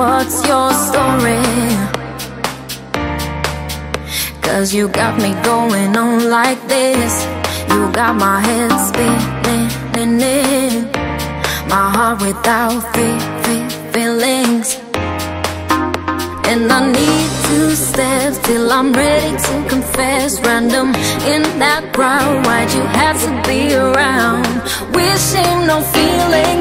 What's your story? Cause you got me going on like this. You got my head spinning, my heart without fe- fe- feelings. And I need two steps till I'm ready to confess. Random in that crowd, why'd you have to be around? Wishing no feelings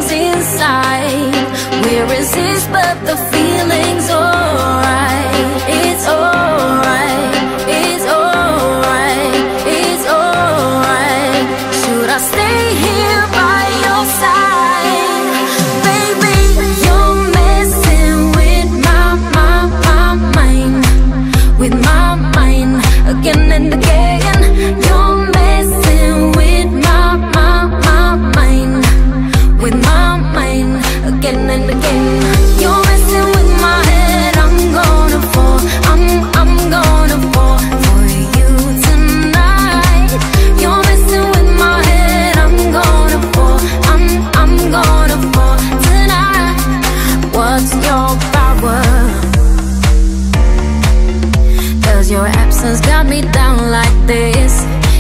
your power? Cause your absence got me down like this.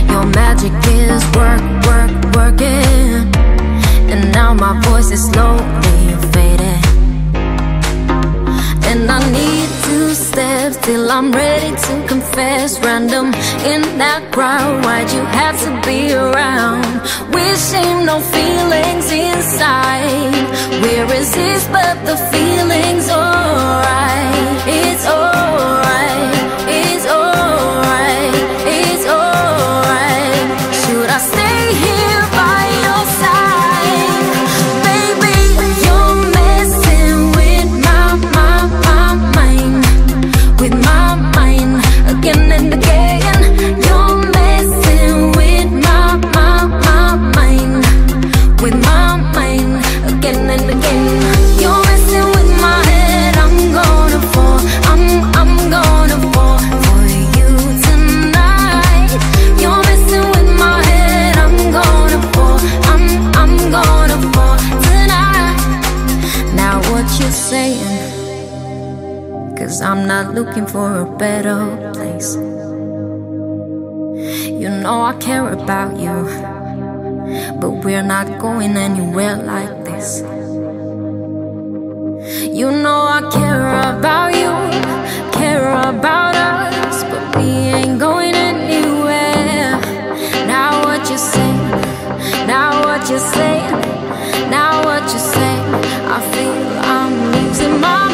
Your magic is work, work, working. And now my voice is slowly. And I need two steps till I'm ready to confess. Random in that crowd, why'd you have to be around? Wishing no feelings inside. Where is this but the feelings? My mind again and again. You're messing with my head. I'm gonna fall. I'm, I'm gonna fall for you tonight. You're messing with my head. I'm gonna fall. I'm, I'm gonna fall tonight. Now what you saying? Cause I'm not looking for a better place. You know I care about you, but we're not going anywhere like this. You know I care about you, care about us, but we ain't going anywhere. Now what you say, now what you say, now what you say, I feel I'm losing my